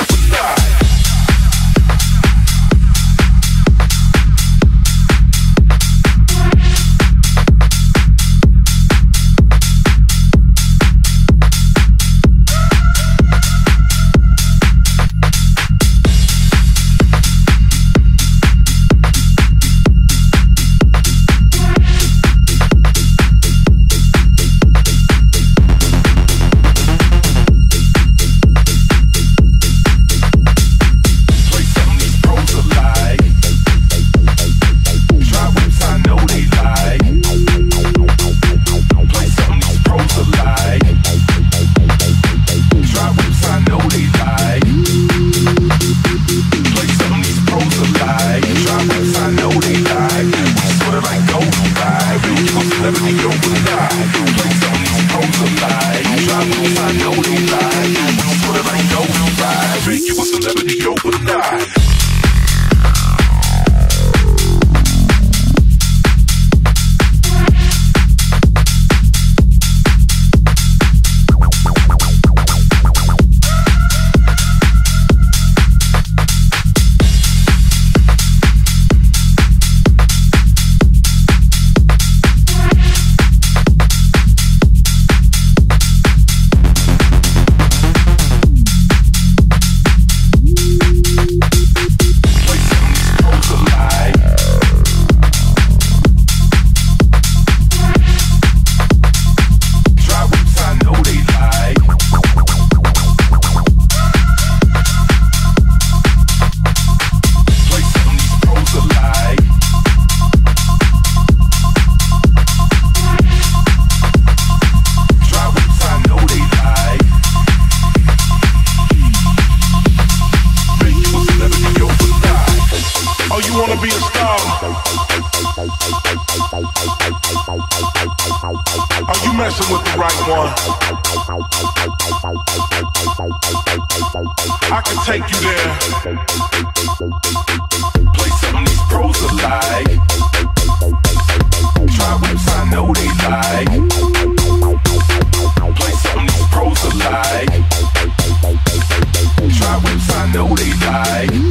Africa. You a celebrity overnight. wanna be a star? Are you messing with the right one? I can take you there. Play some of these pros alike. Try whips, I know they like. Play some of these pros alike. Try whips, I know they like.